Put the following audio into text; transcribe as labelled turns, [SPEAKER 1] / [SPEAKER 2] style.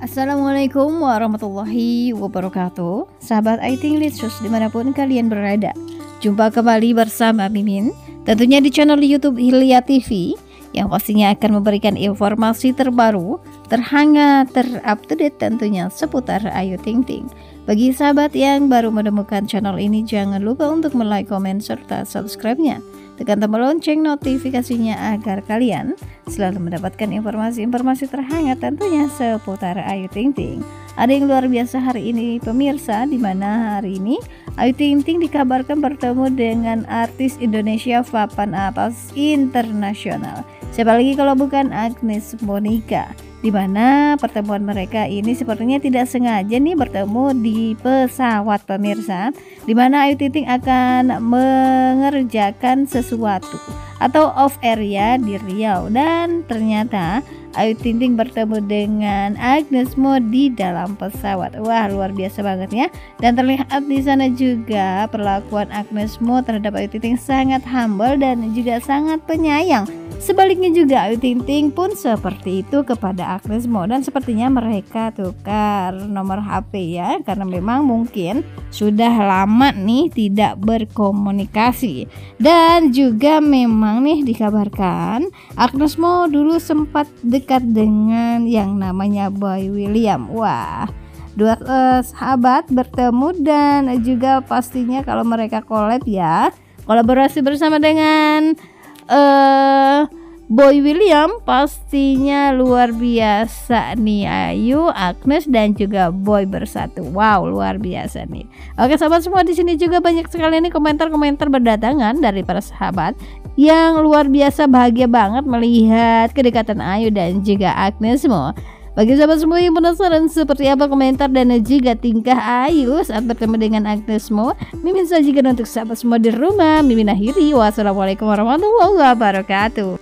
[SPEAKER 1] Assalamualaikum warahmatullahi wabarakatuh. Sahabat IT English di mana pun kalian berada Jumpa kembali bersama Mimin Tentunya di channel Youtube Hilya TV Yang pastinya akan memberikan informasi terbaru Terhangat, terupdate tentunya seputar Ayu Ting Ting. Bagi sahabat yang baru menemukan channel ini Jangan lupa untuk like, komen, serta subscribe-nya Tekan tombol lonceng notifikasinya agar kalian selalu mendapatkan informasi-informasi terhangat tentunya seputar Ayu Ting Ting. Ada yang luar biasa hari ini pemirsa di mana hari ini Ayu Ting Ting dikabarkan bertemu dengan artis Indonesia Papan Atas Internasional. Siapa lagi kalau bukan Agnes Monica di mana pertemuan mereka ini sepertinya tidak sengaja nih bertemu di pesawat pemirsa. Di mana Ayu Ting akan mengerjakan sesuatu atau off area di Riau. Dan ternyata Ayu Ting Ting bertemu dengan Agnes Mo di dalam pesawat. Wah, luar biasa banget ya. Dan terlihat di sana juga perlakuan Agnes Mo terhadap Ayu Ting Ting sangat humble dan juga sangat penyayang. Sebaliknya juga Ayu Ting Ting pun seperti itu kepada Agnes Mo dan sepertinya mereka tukar nomor HP ya karena memang mungkin sudah lama nih tidak berkomunikasi. Dan juga memang nih dikabarkan Agnes Mo dulu sempat dekat dengan yang namanya Boy William. Wah, dua uh, sahabat bertemu dan juga pastinya kalau mereka collab ya, kolaborasi bersama dengan uh, Boy William pastinya luar biasa nih Ayu, Agnes dan juga Boy bersatu. Wow, luar biasa nih. Oke, sahabat semua di sini juga banyak sekali nih komentar-komentar berdatangan dari para sahabat yang luar biasa bahagia banget melihat kedekatan Ayu dan juga Agnes semua. Bagi sahabat semua yang penasaran seperti apa komentar dan juga tingkah Ayu saat bertemu dengan Agnes Mo, Mimin sajikan untuk sahabat semua di rumah. Mimin akhiri. Wassalamualaikum warahmatullahi wabarakatuh.